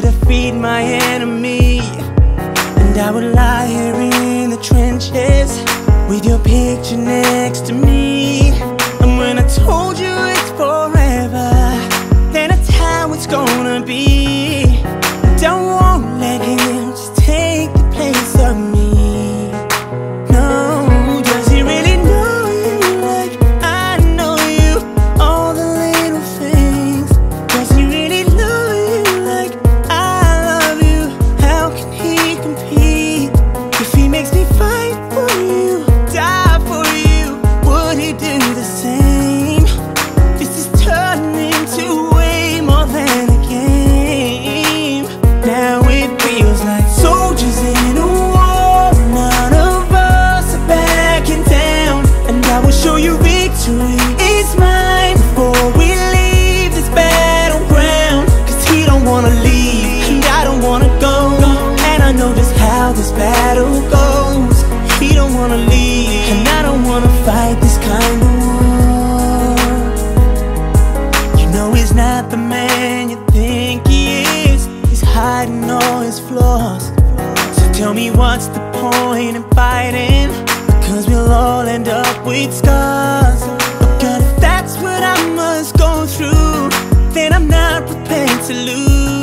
to feed my enemy. And I would lie here in the trenches With your picture next to me. what's the point in fighting? Cause we'll all end up with scars oh God, if that's what I must go through Then I'm not prepared to lose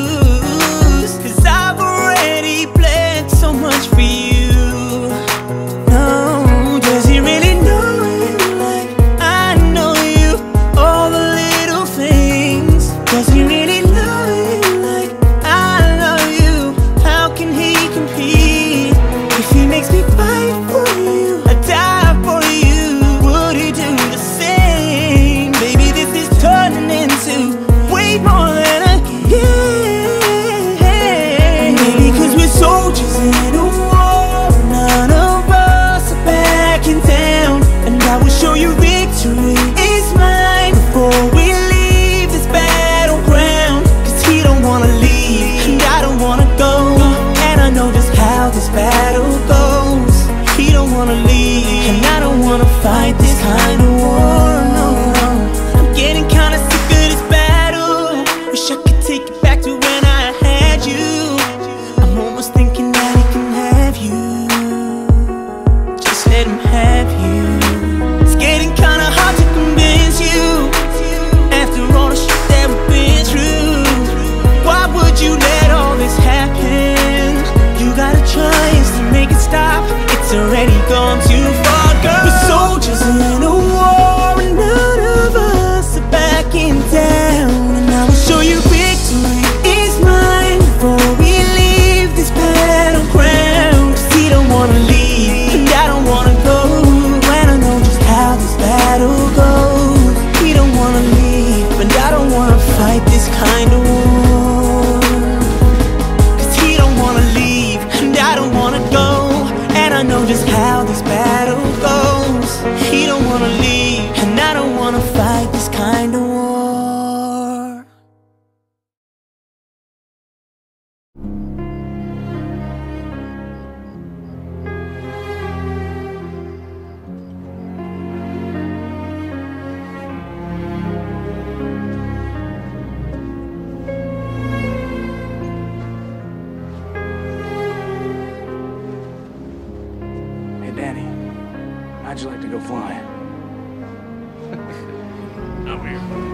how this battle goes He don't wanna leave And I don't wanna fight this kind of war no, no. I'm getting kinda How'd you like to go flying? Not weird.